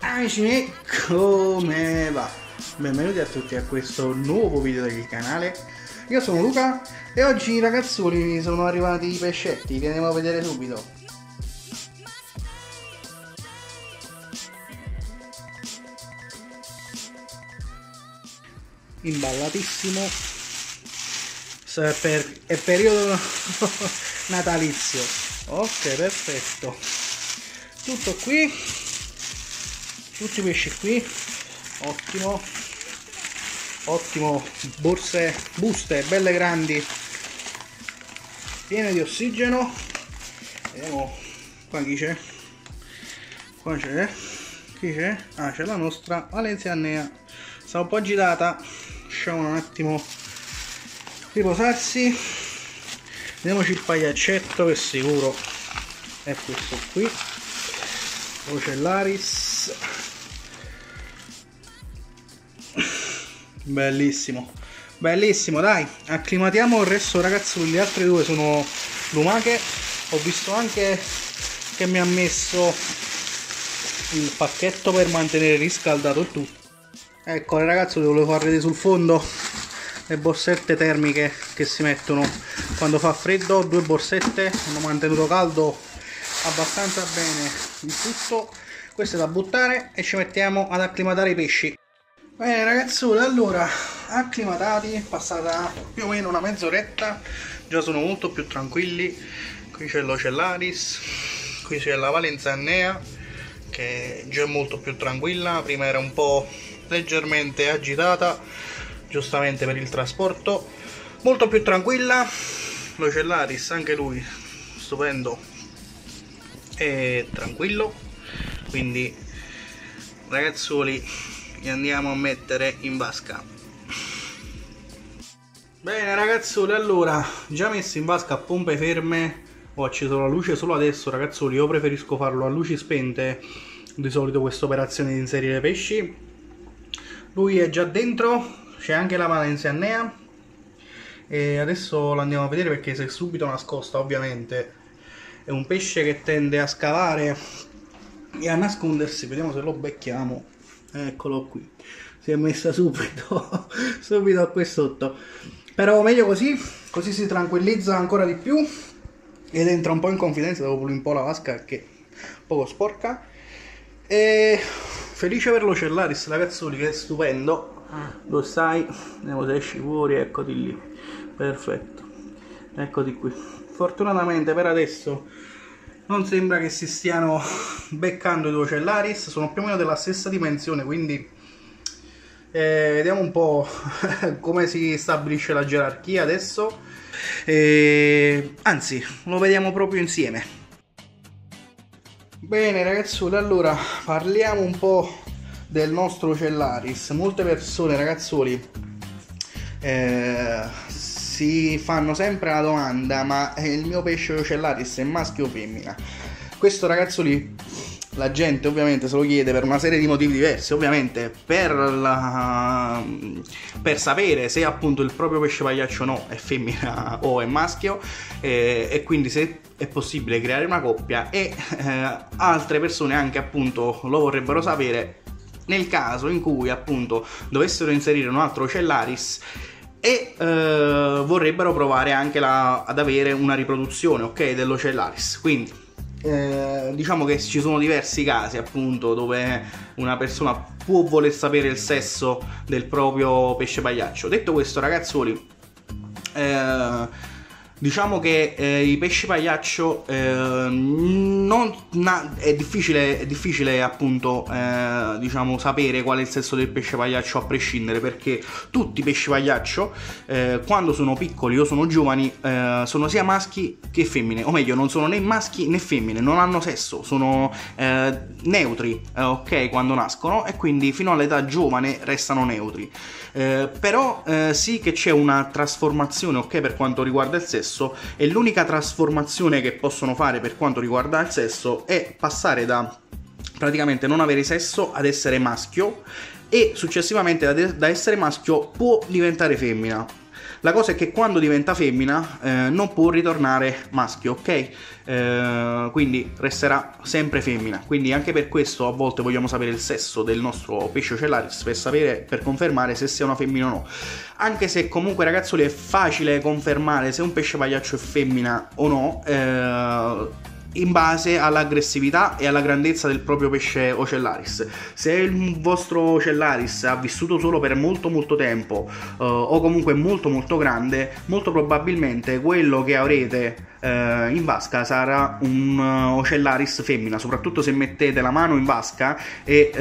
Amici come va? Benvenuti a tutti a questo nuovo video del canale. Io sono Luca e oggi ragazzoli sono arrivati i pescetti, li andiamo a vedere subito. Imballatissimo. È periodo natalizio. Ok, perfetto. Tutto qui tutti i pesci qui. Ottimo. Ottimo. Borse buste belle grandi. Piene di ossigeno. Vediamo qua chi c'è. Qua c'è. Chi c'è? Ah c'è la nostra valenzianea sta un po' agitata. Lasciamo un attimo riposarsi. Vediamoci il pagliaccetto che sicuro. È questo qui. Ocellaris Bellissimo. Bellissimo, dai. Acclimatiamo il resto, ragazzi. Le altre due sono lumache. Ho visto anche che mi ha messo il pacchetto per mantenere riscaldato il tutto. Ecco, ragazzi, ve volevo far vedere sul fondo le borsette termiche che si mettono quando fa freddo. Due borsette hanno mantenuto caldo abbastanza bene il tutto. Questo è da buttare e ci mettiamo ad acclimatare i pesci. Bene ragazzoli, allora, acclimatati, passata più o meno una mezz'oretta, già sono molto più tranquilli, qui c'è l'Ocellaris, qui c'è la Valenzannea, che già è molto più tranquilla, prima era un po' leggermente agitata, giustamente per il trasporto, molto più tranquilla, l'Ocellaris anche lui stupendo e tranquillo, quindi ragazzoli li andiamo a mettere in vasca. Bene ragazzoli allora già messi in vasca a pompe ferme ho acceso la luce solo adesso ragazzoli io preferisco farlo a luci spente di solito questa operazione di inserire pesci. Lui è già dentro c'è anche la valenziannea e adesso lo andiamo a vedere perché si è subito nascosta ovviamente. È un pesce che tende a scavare e a nascondersi vediamo se lo becchiamo eccolo qui. Si è messa subito subito qui sotto. Però meglio così così si tranquillizza ancora di più ed entra un po' in confidenza dopo un po' la vasca che è poco sporca. E felice per l'Ocellaris ragazzoli che è stupendo. Lo sai se esci fuori eccoti lì. Perfetto. Eccoti qui. Fortunatamente per adesso non sembra che si stiano beccando i due cellaris sono più o meno della stessa dimensione quindi eh, vediamo un po' come si stabilisce la gerarchia adesso. Eh, anzi lo vediamo proprio insieme. Bene ragazzoli allora parliamo un po' del nostro cellaris. Molte persone ragazzoli eh, si fanno sempre la domanda ma il mio pesce ocellaris è maschio o femmina? Questo ragazzo lì la gente ovviamente se lo chiede per una serie di motivi diversi, ovviamente per, la, per sapere se appunto il proprio pesce pagliaccio no è femmina o è maschio eh, e quindi se è possibile creare una coppia e eh, altre persone anche appunto lo vorrebbero sapere nel caso in cui appunto dovessero inserire un altro cellaris e eh, vorrebbero provare anche la, ad avere una riproduzione ok dell'ocellaris. Quindi eh, diciamo che ci sono diversi casi appunto dove una persona può voler sapere il sesso del proprio pesce pagliaccio. Detto questo ragazzoli eh, Diciamo che eh, i pesci pagliaccio eh, non, na, è, difficile, è difficile appunto eh, diciamo sapere qual è il sesso del pesce pagliaccio a prescindere perché tutti i pesci pagliaccio eh, quando sono piccoli o sono giovani eh, sono sia maschi che femmine. O meglio non sono né maschi né femmine non hanno sesso sono eh, neutri ok quando nascono e quindi fino all'età giovane restano neutri. Però sì che c'è una trasformazione ok per quanto riguarda il sesso sesso e l'unica trasformazione che possono fare per quanto riguarda il sesso è passare da praticamente non avere sesso ad essere maschio e successivamente da, essere maschio può diventare femmina. La cosa è che quando diventa femmina eh, non può ritornare maschio, ok? Eh, quindi resterà sempre femmina. Quindi anche per questo a volte vogliamo sapere il sesso del nostro pesce ocellaris per sapere, per confermare se sia una femmina o no. Anche se comunque ragazzoli è facile confermare se un pesce pagliaccio è femmina o no. Eh, in base all'aggressività e alla grandezza del proprio pesce ocellaris. Se il vostro ocellaris ha vissuto solo per molto molto tempo uh, o comunque molto molto grande, molto probabilmente quello che avrete uh, in vasca sarà un uh, ocellaris femmina, soprattutto se mettete la mano in vasca e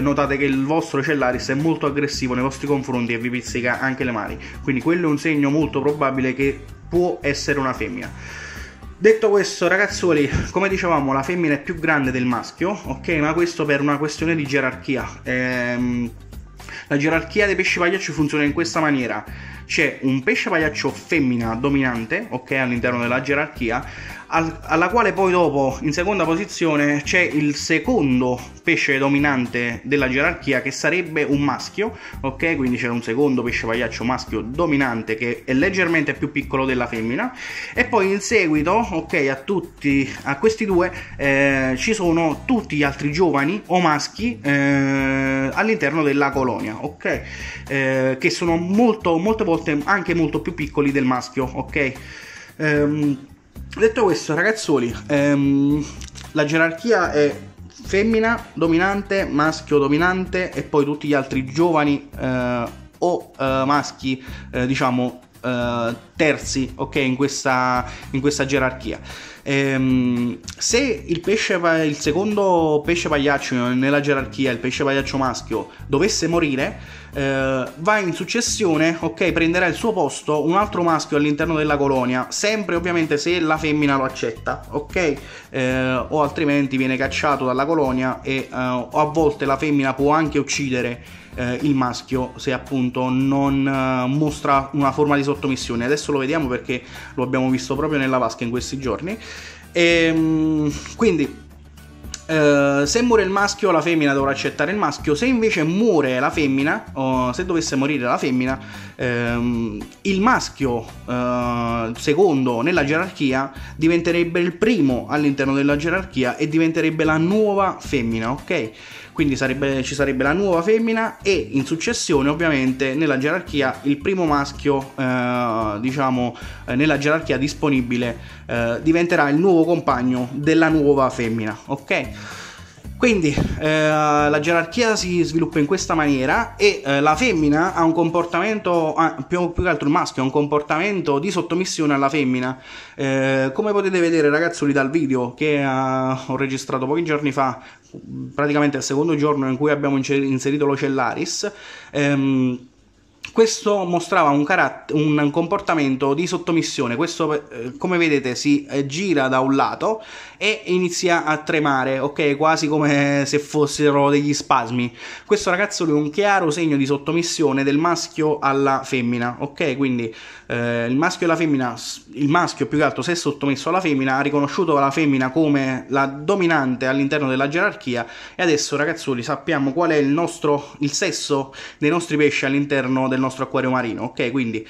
notate che il vostro ocellaris è molto aggressivo nei vostri confronti e vi pizzica anche le mani. Quindi quello è un segno molto probabile che può essere una femmina. Detto questo, ragazzuoli, come dicevamo, la femmina è più grande del maschio, ok? Ma questo per una questione di gerarchia. Ehm, la gerarchia dei pesci pagliacci funziona in questa maniera. C'è un pesce pagliaccio femmina dominante, ok, all'interno della gerarchia, al, alla quale poi dopo in seconda posizione c'è il secondo pesce dominante della gerarchia che sarebbe un maschio, ok? Quindi c'è un secondo pesce pagliaccio maschio dominante che è leggermente più piccolo della femmina e poi in seguito, ok, a tutti a questi due eh, ci sono tutti gli altri giovani o maschi eh, all'interno della colonia, ok? Eh, che sono molto molte volte anche molto più piccoli del maschio, ok? Um, Detto questo, ragazzoli, ehm, la gerarchia è femmina dominante, maschio dominante e poi tutti gli altri giovani eh, o eh, maschi, eh, diciamo, eh, terzi, ok, in questa, in questa gerarchia. Ehm, se il, pesce, il secondo pesce pagliaccio nella gerarchia, il pesce pagliaccio maschio, dovesse morire, eh, va in successione, ok, prenderà il suo posto un altro maschio all'interno della colonia, sempre ovviamente se la femmina lo accetta, ok? Eh, o altrimenti viene cacciato dalla colonia e eh, a volte la femmina può anche uccidere eh, il maschio se appunto non eh, mostra una forma di sottomissione. Adesso lo vediamo perché lo abbiamo visto proprio nella vasca in questi giorni. E, ehm, quindi Uh, se muore il maschio, la femmina dovrà accettare il maschio. Se invece muore la femmina, o se dovesse morire la femmina, um, il maschio uh, secondo nella gerarchia diventerebbe il primo all'interno della gerarchia e diventerebbe la nuova femmina, ok? quindi sarebbe, ci sarebbe la nuova femmina e in successione ovviamente nella gerarchia il primo maschio eh, diciamo eh, nella gerarchia disponibile eh, diventerà il nuovo compagno della nuova femmina ok quindi eh, la gerarchia si sviluppa in questa maniera e eh, la femmina ha un comportamento, ah, più, più, che altro il maschio ha un comportamento di sottomissione alla femmina. Eh, come potete vedere ragazzoli dal video che ho registrato pochi giorni fa, praticamente il secondo giorno in cui abbiamo inserito l'ocellaris, ehm, questo mostrava un, caratt- un, comportamento di sottomissione. Questo, eh, come vedete, si eh, gira da un lato e inizia a tremare, ok? Quasi come se fossero degli spasmi. Questo ragazzo è un chiaro segno di sottomissione del maschio alla femmina, ok? Quindi eh, il maschio e la femmina, il maschio più che altro si è sottomesso alla femmina, ha riconosciuto la femmina come la dominante all'interno della gerarchia e adesso ragazzoli sappiamo qual è il nostro, il sesso dei nostri pesci all'interno del nostro acquario marino, ok? Quindi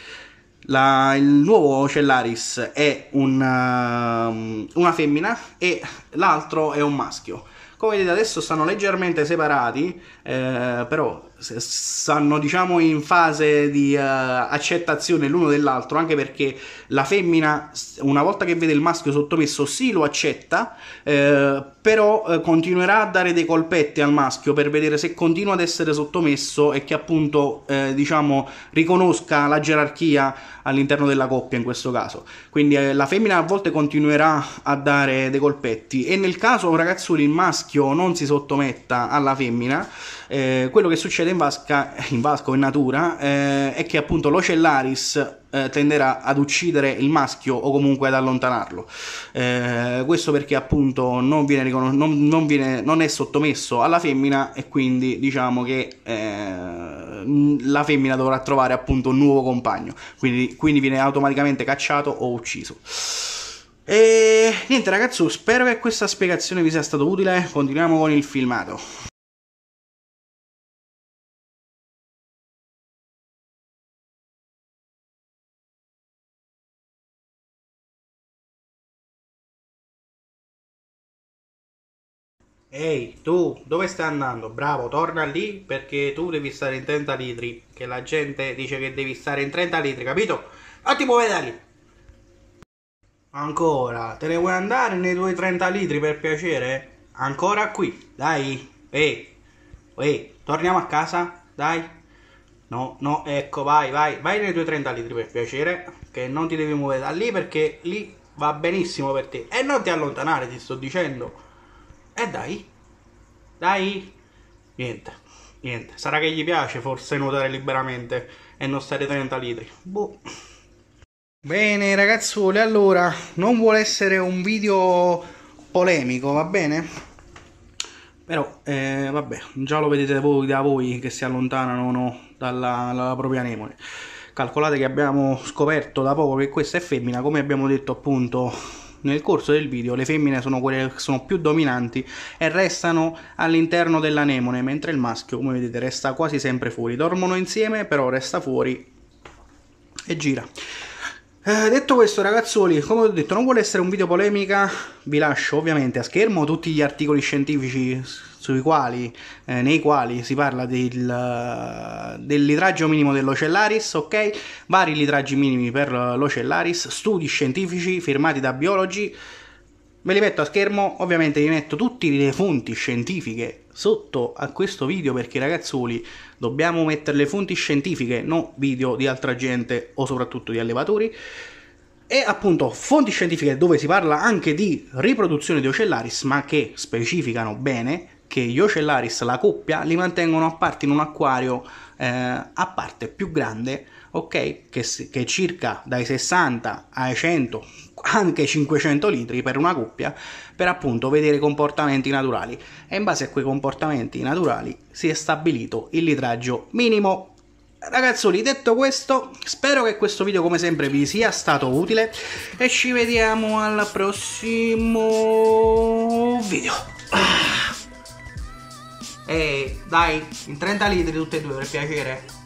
la, il nuovo Ocellaris è una, una femmina e l'altro è un maschio. Come vedete adesso stanno leggermente separati, eh, però stanno diciamo in fase di uh, accettazione l'uno dell'altro, anche perché la femmina una volta che vede il maschio sottomesso sì lo accetta, eh, però eh, continuerà a dare dei colpetti al maschio per vedere se continua ad essere sottomesso e che appunto eh, diciamo riconosca la gerarchia all'interno della coppia in questo caso. Quindi eh, la femmina a volte continuerà a dare dei colpetti e nel caso ragazzoli il maschio non si sottometta alla femmina, eh, quello che succede in vasca, in vasca o in natura eh, è che appunto l'ocellaris eh, tenderà ad uccidere il maschio o comunque ad allontanarlo. Eh, questo perché appunto non, viene non, non, viene, non, è sottomesso alla femmina e quindi diciamo che eh, la femmina dovrà trovare appunto un nuovo compagno, quindi, quindi viene automaticamente cacciato o ucciso. E niente ragazzi, spero che questa spiegazione vi sia stata utile, continuiamo con il filmato. Ehi, tu, dove stai andando? Bravo, torna lì perché tu devi stare in 30 litri. Che la gente dice che devi stare in 30 litri, capito? Non ti muovere da lì. Ancora, te ne vuoi andare nei tuoi 30 litri per piacere? Ancora qui, dai. Ehi, ehi, torniamo a casa, dai. No, no, ecco, vai, vai, vai nei tuoi 30 litri per piacere. Che non ti devi muovere da lì perché lì va benissimo per te. E non ti allontanare, ti sto dicendo. E eh dai, dai. Niente, niente. Sarà che gli piace forse nuotare liberamente e non stare 30 litri. Boh. Bene ragazzuoli, allora, non vuole essere un video polemico, va bene? Però, eh, vabbè, già lo vedete voi da voi che si allontanano no, dalla, dalla propria anemone. Calcolate che abbiamo scoperto da poco che questa è femmina, come abbiamo detto appunto nel corso del video le femmine sono quelle che sono più dominanti e restano all'interno dell'anemone, mentre il maschio, come vedete, resta quasi sempre fuori. Dormono insieme, però resta fuori e gira. Eh, detto questo ragazzoli, come ho detto non vuole essere un video polemica, vi lascio ovviamente a schermo tutti gli articoli scientifici sui quali, eh, nei quali si parla del, del litraggio minimo dell'ocellaris, ok? Vari litraggi minimi per l'ocellaris, studi scientifici firmati da biologi, ve li metto a schermo, ovviamente vi metto tutte le fonti scientifiche sotto a questo video perché ragazzoli dobbiamo mettere le fonti scientifiche, non video di altra gente o soprattutto di allevatori. E appunto fonti scientifiche dove si parla anche di riproduzione di ocellaris, ma che specificano bene che gli ocellaris, la coppia, li mantengono a parte in un acquario eh, a parte più grande, ok? Che, che circa dai 60 ai 100 anche 500 litri per una coppia per appunto vedere comportamenti naturali e in base a quei comportamenti naturali si è stabilito il litraggio minimo Ragazzoli, detto questo, spero che questo video come sempre vi sia stato utile e ci vediamo al prossimo video. E dai, in 30 litri tutte e due per piacere.